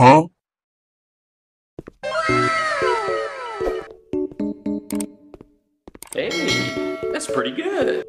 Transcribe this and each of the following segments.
Huh? Hey, that's pretty good.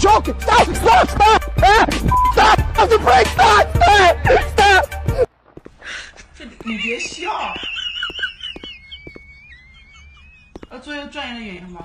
Joking. Stop! Stop! Stop! Stop! Stop the brake! Stop! Stop! Stop! 这你别笑。要做一个专业的演员吗